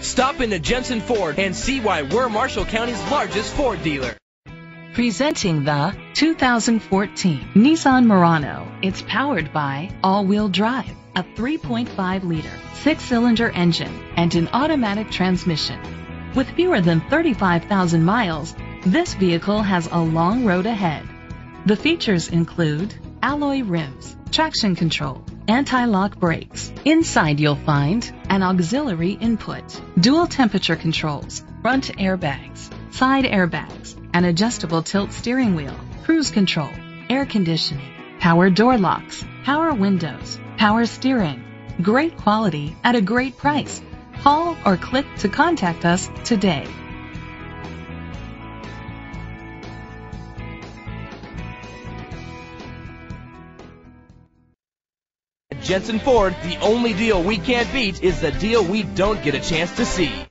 Stop into Jensen Ford and see why we're Marshall County's largest Ford dealer. Presenting the 2014 Nissan Murano. It's powered by all-wheel drive, a 3.5 liter six-cylinder engine, and an automatic transmission. With fewer than 35,000 miles, this vehicle has a long road ahead. The features include alloy rims, traction control, anti-lock brakes. Inside you'll find an auxiliary input, dual temperature controls, front airbags, side airbags, an adjustable tilt steering wheel, cruise control, air conditioning, power door locks, power windows, power steering. Great quality at a great price. Call or click to contact us today. Jensen Ford, the only deal we can't beat is the deal we don't get a chance to see.